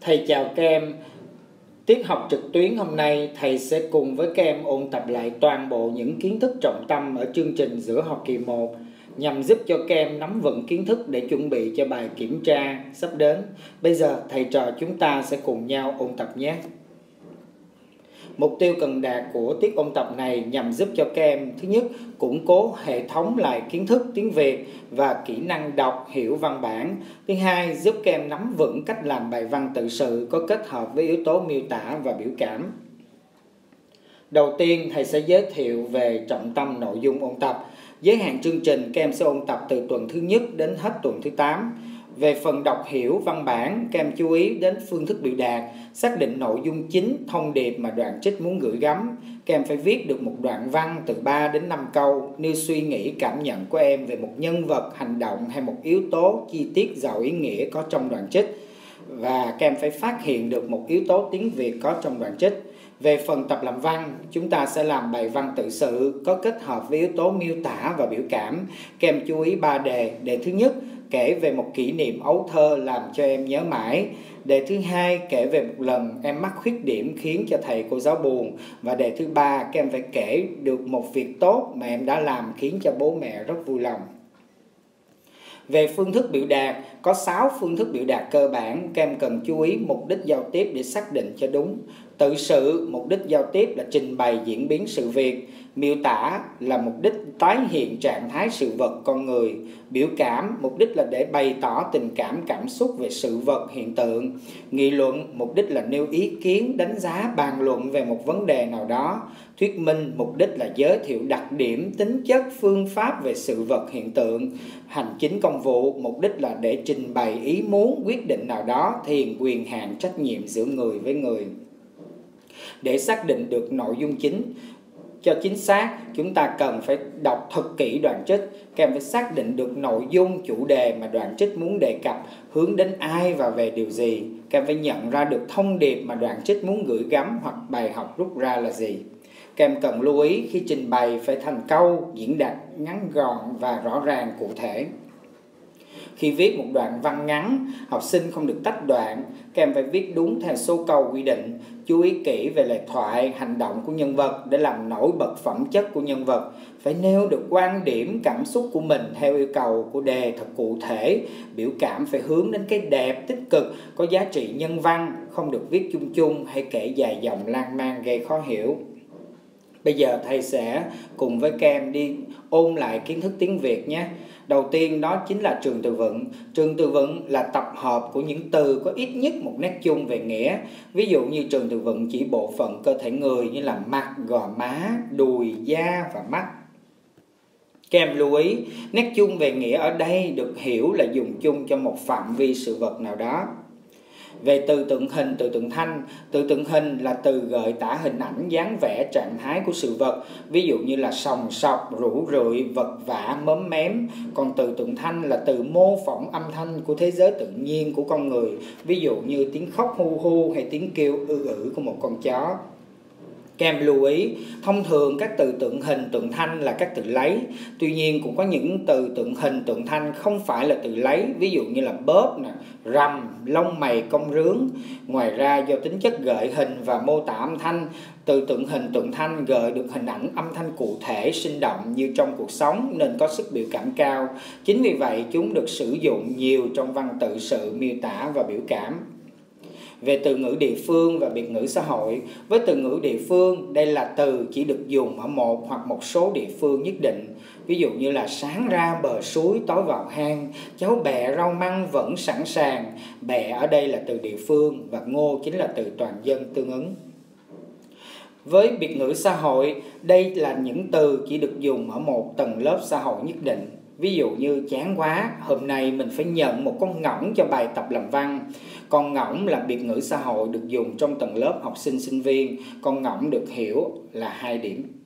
Thầy chào các em. Tiết học trực tuyến hôm nay, thầy sẽ cùng với các em ôn tập lại toàn bộ những kiến thức trọng tâm ở chương trình giữa học kỳ 1 nhằm giúp cho các em nắm vững kiến thức để chuẩn bị cho bài kiểm tra sắp đến. Bây giờ thầy trò chúng ta sẽ cùng nhau ôn tập nhé. Mục tiêu cần đạt của tiết ôn tập này nhằm giúp cho các em, thứ nhất, củng cố hệ thống lại kiến thức, tiếng Việt và kỹ năng đọc hiểu văn bản. Thứ hai, giúp các em nắm vững cách làm bài văn tự sự có kết hợp với yếu tố miêu tả và biểu cảm. Đầu tiên, thầy sẽ giới thiệu về trọng tâm nội dung ôn tập. Giới hạn chương trình, các em sẽ ôn tập từ tuần thứ nhất đến hết tuần thứ 8 về phần đọc hiểu văn bản, các em chú ý đến phương thức biểu đạt, xác định nội dung chính, thông điệp mà đoạn trích muốn gửi gắm. Các em phải viết được một đoạn văn từ 3 đến 5 câu, nêu suy nghĩ, cảm nhận của em về một nhân vật, hành động hay một yếu tố, chi tiết giàu ý nghĩa có trong đoạn trích. Và các em phải phát hiện được một yếu tố tiếng Việt có trong đoạn trích. Về phần tập làm văn, chúng ta sẽ làm bài văn tự sự có kết hợp với yếu tố miêu tả và biểu cảm. Các em chú ý ba đề. Đề thứ nhất, kể về một kỷ niệm ấu thơ làm cho em nhớ mãi. Đề thứ hai kể về một lần em mắc khuyết điểm khiến cho thầy cô giáo buồn. Và đề thứ ba các em phải kể được một việc tốt mà em đã làm khiến cho bố mẹ rất vui lòng. Về phương thức biểu đạt, có 6 phương thức biểu đạt cơ bản, các em cần chú ý mục đích giao tiếp để xác định cho đúng. Tự sự, mục đích giao tiếp là trình bày diễn biến sự việc. Miêu tả là mục đích tái hiện trạng thái sự vật con người. Biểu cảm, mục đích là để bày tỏ tình cảm cảm xúc về sự vật hiện tượng. Nghị luận, mục đích là nêu ý kiến, đánh giá, bàn luận về một vấn đề nào đó. Thuyết minh, mục đích là giới thiệu đặc điểm, tính chất, phương pháp về sự vật hiện tượng. Hành chính công vụ, mục đích là để trình bày ý muốn, quyết định nào đó, thiền quyền hạn trách nhiệm giữa người với người để xác định được nội dung chính. Cho chính xác, chúng ta cần phải đọc thật kỹ đoạn trích các em phải xác định được nội dung chủ đề mà đoạn trích muốn đề cập, hướng đến ai và về điều gì các em phải nhận ra được thông điệp mà đoạn trích muốn gửi gắm hoặc bài học rút ra là gì. Các em cần lưu ý khi trình bày phải thành câu, diễn đạt ngắn gọn và rõ ràng cụ thể khi viết một đoạn văn ngắn, học sinh không được tách đoạn, các em phải viết đúng theo số câu quy định, chú ý kỹ về lời thoại, hành động của nhân vật để làm nổi bật phẩm chất của nhân vật, phải nêu được quan điểm, cảm xúc của mình theo yêu cầu của đề thật cụ thể, biểu cảm phải hướng đến cái đẹp, tích cực, có giá trị nhân văn, không được viết chung chung hay kể dài dòng lan man gây khó hiểu. Bây giờ thầy sẽ cùng với các em đi ôn lại kiến thức tiếng Việt nhé. Đầu tiên đó chính là trường từ vựng. Trường từ vựng là tập hợp của những từ có ít nhất một nét chung về nghĩa. Ví dụ như trường từ vựng chỉ bộ phận cơ thể người như là mặt, gò má, đùi, da và mắt. Các em lưu ý, nét chung về nghĩa ở đây được hiểu là dùng chung cho một phạm vi sự vật nào đó về từ tượng hình, từ tượng thanh. Từ tượng hình là từ gợi tả hình ảnh dáng vẻ trạng thái của sự vật. Ví dụ như là sòng sọc, rủ rượi vật vã, mớm mém. Còn từ tượng thanh là từ mô phỏng âm thanh của thế giới tự nhiên của con người. Ví dụ như tiếng khóc hu hu hay tiếng kêu ư ử của một con chó các em lưu ý, thông thường các từ tượng hình, tượng thanh là các từ lấy. Tuy nhiên cũng có những từ tượng hình, tượng thanh không phải là từ lấy, ví dụ như là bóp, nè, rằm, lông mày, cong rướng. Ngoài ra do tính chất gợi hình và mô tả âm thanh, từ tượng hình, tượng thanh gợi được hình ảnh âm thanh cụ thể, sinh động như trong cuộc sống nên có sức biểu cảm cao. Chính vì vậy chúng được sử dụng nhiều trong văn tự sự, miêu tả và biểu cảm về từ ngữ địa phương và biệt ngữ xã hội. Với từ ngữ địa phương, đây là từ chỉ được dùng ở một hoặc một số địa phương nhất định. Ví dụ như là sáng ra bờ suối, tối vào hang, cháu bẹ rau măng vẫn sẵn sàng. Bẹ ở đây là từ địa phương và ngô chính là từ toàn dân tương ứng. Với biệt ngữ xã hội, đây là những từ chỉ được dùng ở một tầng lớp xã hội nhất định ví dụ như chán quá hôm nay mình phải nhận một con ngỗng cho bài tập làm văn con ngỗng là biệt ngữ xã hội được dùng trong tầng lớp học sinh sinh viên con ngỗng được hiểu là hai điểm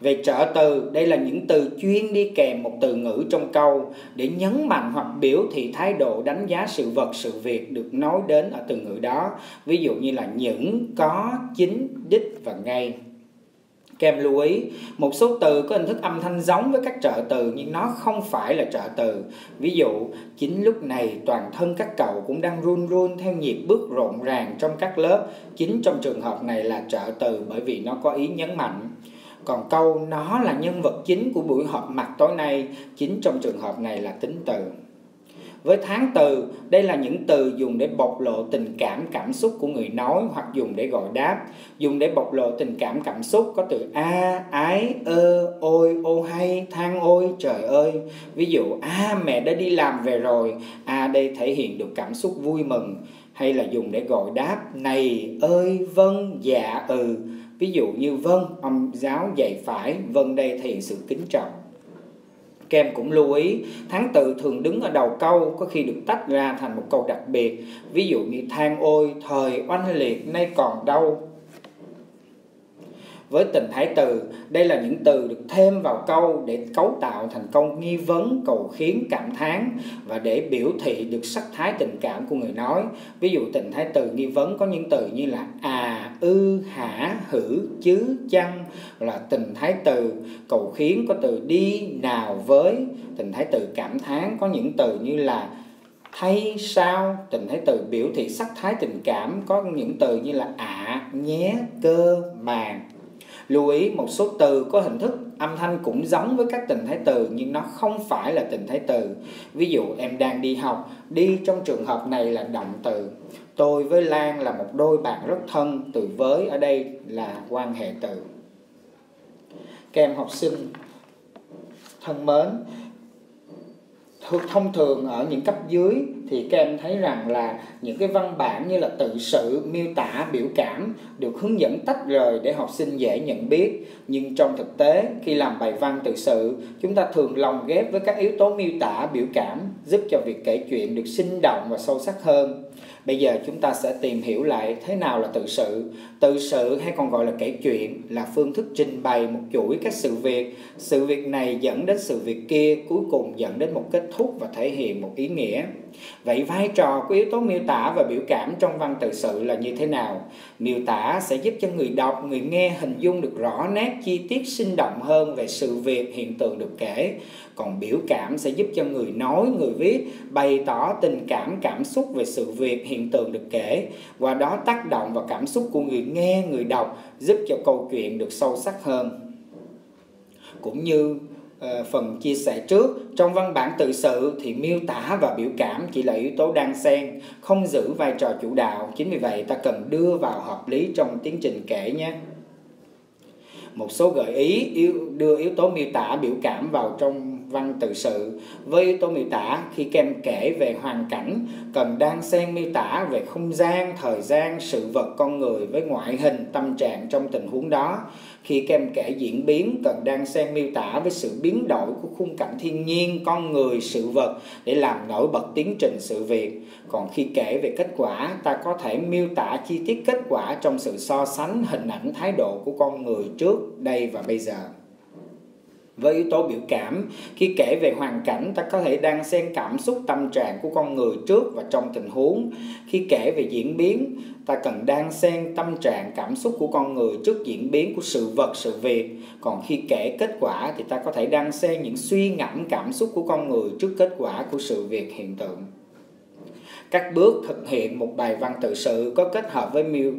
về trợ từ, đây là những từ chuyên đi kèm một từ ngữ trong câu để nhấn mạnh hoặc biểu thị thái độ đánh giá sự vật, sự việc được nói đến ở từ ngữ đó. Ví dụ như là những, có, chính, đích và ngay kèm lưu ý, một số từ có hình thức âm thanh giống với các trợ từ nhưng nó không phải là trợ từ. Ví dụ, chính lúc này toàn thân các cậu cũng đang run run theo nhịp bước rộn ràng trong các lớp. Chính trong trường hợp này là trợ từ bởi vì nó có ý nhấn mạnh. Còn câu nó là nhân vật chính của buổi họp mặt tối nay, chính trong trường hợp này là tính từ. Với tháng từ, đây là những từ dùng để bộc lộ tình cảm cảm xúc của người nói hoặc dùng để gọi đáp. Dùng để bộc lộ tình cảm cảm xúc có từ a, ái, ơ, ôi, ô hay, than ôi, trời ơi. Ví dụ a mẹ đã đi làm về rồi, a đây thể hiện được cảm xúc vui mừng. Hay là dùng để gọi đáp này ơi vâng dạ ừ. Ví dụ như vâng ông giáo dạy phải. Vâng đây thể hiện sự kính trọng các em cũng lưu ý, tháng tự thường đứng ở đầu câu có khi được tách ra thành một câu đặc biệt. Ví dụ như, than ôi, thời oanh liệt, nay còn đâu? Với tình thái từ. Đây là những từ được thêm vào câu để cấu tạo thành câu nghi vấn cầu khiến cảm thán và để biểu thị được sắc thái tình cảm của người nói. Ví dụ tình thái từ nghi vấn có những từ như là à ư hả hử chứ chăng là tình thái từ cầu khiến có từ đi nào với. Tình thái từ cảm thán có những từ như là thay sao. Tình thái từ biểu thị sắc thái tình cảm có những từ như là ạ à, nhé cơ màng lưu ý một số từ có hình thức âm thanh cũng giống với các tình thái từ, nhưng nó không phải là tình thái từ. Ví dụ, em đang đi học, đi trong trường hợp này là động từ. Tôi với lan là một đôi bạn rất thân, từ với ở đây là quan hệ từ. Các em học sinh thân mến thông thường ở những cấp dưới thì các em thấy rằng là những cái văn bản như là tự sự miêu tả biểu cảm được hướng dẫn tách rời để học sinh dễ nhận biết nhưng trong thực tế khi làm bài văn tự sự chúng ta thường lồng ghép với các yếu tố miêu tả biểu cảm giúp cho việc kể chuyện được sinh động và sâu sắc hơn Bây giờ chúng ta sẽ tìm hiểu lại thế nào là tự sự. Tự sự hay còn gọi là kể chuyện là phương thức trình bày một chuỗi các sự việc. Sự việc này dẫn đến sự việc kia, cuối cùng dẫn đến một kết thúc và thể hiện một ý nghĩa. Vậy vai trò của yếu tố miêu tả và biểu cảm trong văn tự sự là như thế nào? Miêu tả sẽ giúp cho người đọc, người nghe hình dung được rõ nét chi tiết sinh động hơn về sự việc, hiện tượng được kể. Còn biểu cảm sẽ giúp cho người nói, người viết bày tỏ tình cảm, cảm xúc về sự việc, hiện tượng được kể. Qua đó tác động vào cảm xúc của người nghe, người đọc giúp cho câu chuyện được sâu sắc hơn. Cũng như Ờ, phần chia sẻ trước. Trong văn bản tự sự thì miêu tả và biểu cảm chỉ là yếu tố đan xen, không giữ vai trò chủ đạo. Chính vì vậy, ta cần đưa vào hợp lý trong tiến trình kể nhé. Một số gợi ý đưa yếu tố miêu tả, biểu cảm vào trong văn tự sự với yếu tố miêu tả khi kem kể về hoàn cảnh cần đan xen miêu tả về không gian, thời gian, sự vật, con người với ngoại hình, tâm trạng trong tình huống đó. Khi kem kể diễn biến cần đang xen miêu tả với sự biến đổi của khung cảnh thiên nhiên, con người, sự vật để làm nổi bật tiến trình sự việc. Còn khi kể về kết quả, ta có thể miêu tả chi tiết kết quả trong sự so sánh hình ảnh thái độ của con người trước, đây và bây giờ với yếu tố biểu cảm. Khi kể về hoàn cảnh, ta có thể đang xen cảm xúc tâm trạng của con người trước và trong tình huống. Khi kể về diễn biến, ta cần đang xen tâm trạng, cảm xúc của con người trước diễn biến của sự vật, sự việc. Còn khi kể kết quả thì ta có thể đang xen những suy ngẫm, cảm xúc của con người trước kết quả của sự việc hiện tượng. Các bước thực hiện một bài văn tự sự có kết hợp với miêu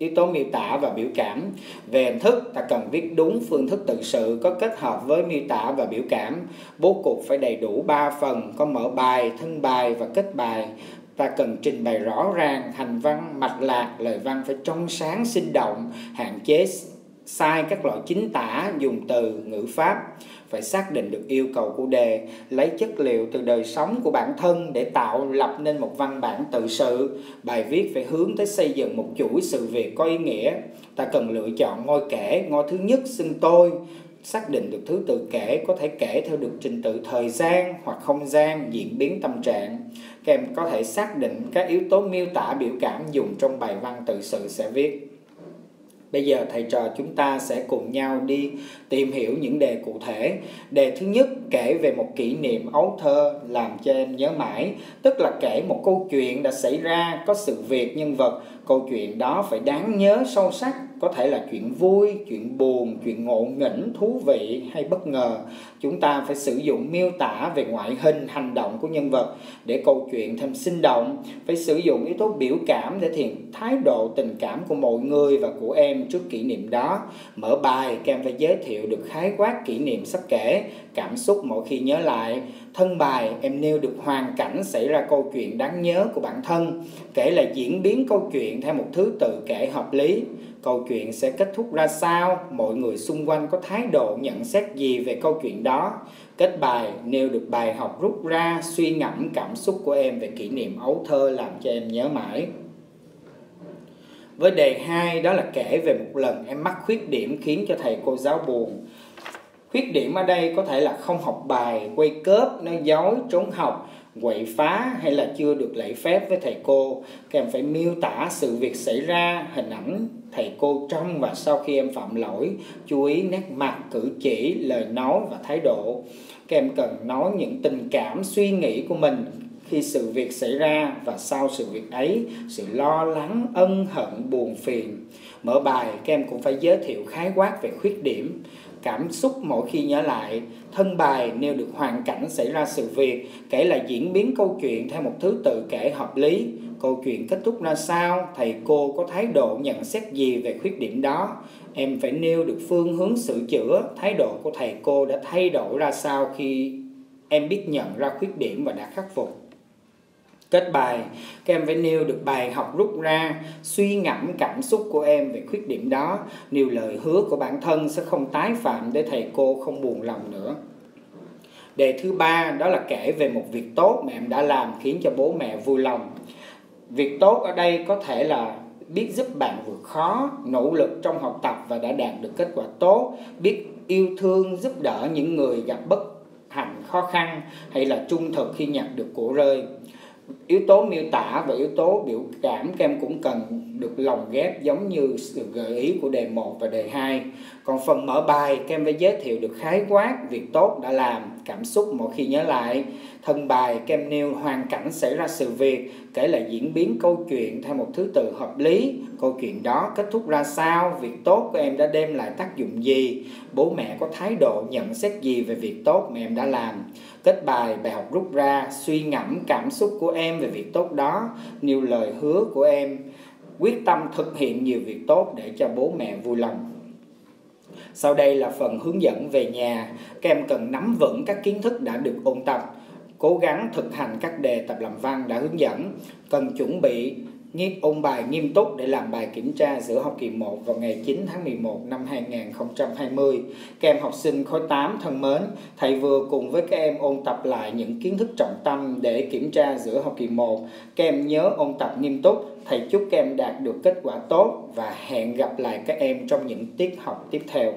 yếu tố miêu tả và biểu cảm. Về hình thức, ta cần viết đúng phương thức tự sự có kết hợp với miêu tả và biểu cảm. Bố cục phải đầy đủ 3 phần, có mở bài, thân bài và kết bài. Ta cần trình bày rõ ràng thành văn, mạch lạc, lời văn phải trong sáng, sinh động, hạn chế sai các loại chính tả dùng từ ngữ pháp. Phải xác định được yêu cầu của đề, lấy chất liệu từ đời sống của bản thân để tạo lập nên một văn bản tự sự. Bài viết phải hướng tới xây dựng một chuỗi sự việc có ý nghĩa. Ta cần lựa chọn ngôi kể ngôi thứ nhất xưng tôi. Xác định được thứ tự kể có thể kể theo được trình tự thời gian hoặc không gian diễn biến tâm trạng. Kèm có thể xác định các yếu tố miêu tả biểu cảm dùng trong bài văn tự sự sẽ viết. Bây giờ thầy trò chúng ta sẽ cùng nhau đi tìm hiểu những đề cụ thể. Đề thứ nhất kể về một kỷ niệm ấu thơ làm cho em nhớ mãi, tức là kể một câu chuyện đã xảy ra, có sự việc nhân vật, câu chuyện đó phải đáng nhớ sâu sắc có thể là chuyện vui, chuyện buồn, chuyện ngộ nghĩnh, thú vị hay bất ngờ. Chúng ta phải sử dụng miêu tả về ngoại hình, hành động của nhân vật để câu chuyện thêm sinh động. Phải sử dụng yếu tố biểu cảm để thiện thái độ tình cảm của mọi người và của em trước kỷ niệm đó. Mở bài các em phải giới thiệu được khái quát kỷ niệm sắp kể, cảm xúc mỗi khi nhớ lại thân bài, em nêu được hoàn cảnh xảy ra câu chuyện đáng nhớ của bản thân, kể lại diễn biến câu chuyện theo một thứ tự kể hợp lý. Câu chuyện sẽ kết thúc ra sao? Mọi người xung quanh có thái độ nhận xét gì về câu chuyện đó? Kết bài, nêu được bài học rút ra, suy ngẫm cảm xúc của em về kỷ niệm ấu thơ làm cho em nhớ mãi. Với đề 2 đó là kể về một lần em mắc khuyết điểm khiến cho thầy cô giáo buồn khuyết điểm ở đây có thể là không học bài, quay cớp nói dối, trốn học, quậy phá hay là chưa được lễ phép với thầy cô. Các em phải miêu tả sự việc xảy ra, hình ảnh thầy cô trong và sau khi em phạm lỗi, chú ý nét mặt, cử chỉ, lời nói và thái độ. Các em cần nói những tình cảm, suy nghĩ của mình khi sự việc xảy ra và sau sự việc ấy, sự lo lắng, ân hận, buồn phiền. Mở bài, các em cũng phải giới thiệu khái quát về khuyết điểm cảm xúc mỗi khi nhớ lại. Thân bài nêu được hoàn cảnh xảy ra sự việc, kể là diễn biến câu chuyện theo một thứ tự kể hợp lý. Câu chuyện kết thúc ra sao, thầy cô có thái độ nhận xét gì về khuyết điểm đó? Em phải nêu được phương hướng sửa chữa, thái độ của thầy cô đã thay đổi ra sao khi em biết nhận ra khuyết điểm và đã khắc phục? Kết bài. Các em phải nêu được bài học rút ra, suy ngẫm cảm xúc của em về khuyết điểm đó. Nêu lời hứa của bản thân sẽ không tái phạm để thầy cô không buồn lòng nữa. Đề thứ ba, đó là kể về một việc tốt mà em đã làm khiến cho bố mẹ vui lòng. Việc tốt ở đây có thể là biết giúp bạn vượt khó, nỗ lực trong học tập và đã đạt được kết quả tốt. Biết yêu thương, giúp đỡ những người gặp bất hạnh khó khăn hay là trung thực khi nhận được của rơi yếu tố miêu tả và yếu tố biểu cảm các em cũng cần được lồng ghép giống như sự gợi ý của đề 1 và đề 2. Còn phần mở bài các em phải giới thiệu được khái quát việc tốt đã làm, cảm xúc mỗi khi nhớ lại. Thân bài các em nêu hoàn cảnh xảy ra sự việc, kể lại diễn biến câu chuyện theo một thứ tự hợp lý, câu chuyện đó kết thúc ra sao, việc tốt của em đã đem lại tác dụng gì, bố mẹ có thái độ nhận xét gì về việc tốt mà em đã làm. Kết bài bài học rút ra, suy ngẫm cảm xúc của em về việc tốt đó, nêu lời hứa của em, quyết tâm thực hiện nhiều việc tốt để cho bố mẹ vui lòng. Sau đây là phần hướng dẫn về nhà. Các em cần nắm vững các kiến thức đã được ôn tập, cố gắng thực hành các đề tập làm văn đã hướng dẫn, cần chuẩn bị nghiêm ôn bài nghiêm túc để làm bài kiểm tra giữa học kỳ 1 vào ngày 9 tháng 11 năm 2020. Các em học sinh khối 8 thân mến, thầy vừa cùng với các em ôn tập lại những kiến thức trọng tâm để kiểm tra giữa học kỳ 1. Các em nhớ ôn tập nghiêm túc, thầy chúc các em đạt được kết quả tốt và hẹn gặp lại các em trong những tiết học tiếp theo.